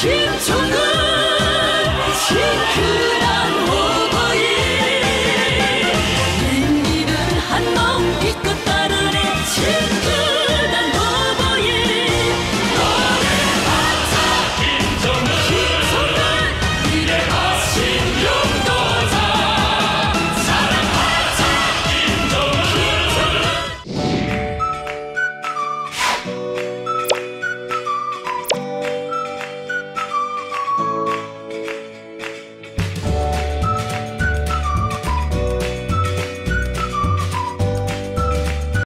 김종국 싱크.